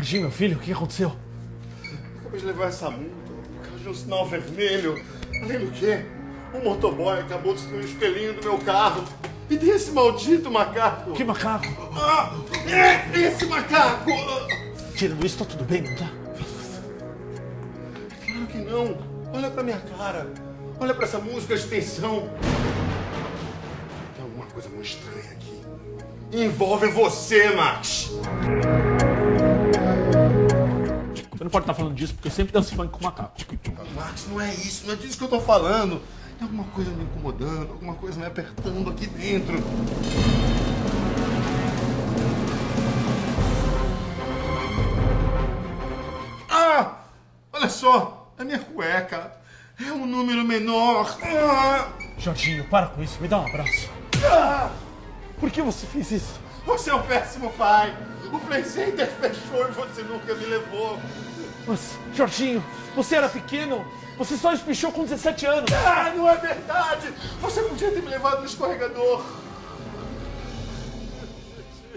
Jorginho, meu filho, o que aconteceu? Acabei de levar essa multa por causa de um sinal vermelho. Além do que, um motoboy acabou de destruir o espelhinho do meu carro. E tem esse maldito macaco. Que macaco? Ah, é esse macaco! Tirando isso, tá tudo bem, não tá? Claro que não. Olha pra minha cara. Olha pra essa música de tensão. Tem alguma coisa muito estranha aqui. Envolve você, Max. Não pode estar falando disso, porque eu sempre danço funk com macaco. Max, não é isso. Não é disso que eu tô falando. Tem alguma coisa me incomodando, alguma coisa me apertando aqui dentro. Ah! Olha só! É minha cueca. É um número menor. Ah! Jorginho, para com isso, me dá um abraço. Por que você fez isso? Você é um péssimo pai. O Play Center fechou e você nunca me levou. Mas, Jorginho, você era pequeno. Você só espichou com 17 anos. Ah, não é verdade! Você podia ter me levado no escorregador.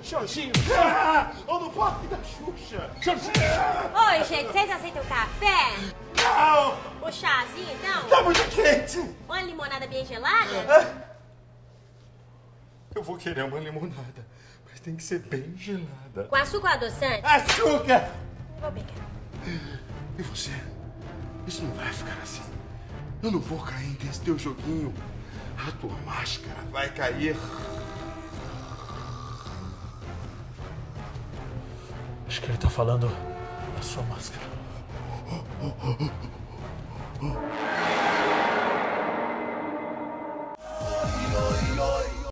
Jorginho, Ah, ou no parque da Xuxa. Jorginho. Oi, gente, vocês aceitam café? Não! O chazinho, então? Tá muito quente. Uma limonada bem gelada? Eu vou querer uma limonada, mas tem que ser bem gelada. Com açúcar ou adoçante? Açúcar! Vou pegar. E você? Isso não vai ficar assim. Eu não vou cair nesse teu joguinho. A tua máscara vai cair. Acho que ele tá falando da sua máscara.